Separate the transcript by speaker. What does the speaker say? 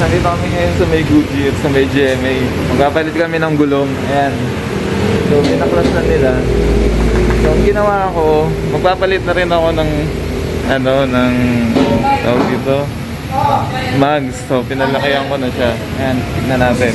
Speaker 1: Nandito kami ngayon sa may Goodyear, sa may GMA. Magpapalit kami ng gulong. Ayan. So, pinaklas na nila. So, ang ginawa ko, magpapalit na rin ako ng ano, ng tawag dito, mags. So, pinalakihan ko na siya. Ayan, tignan natin.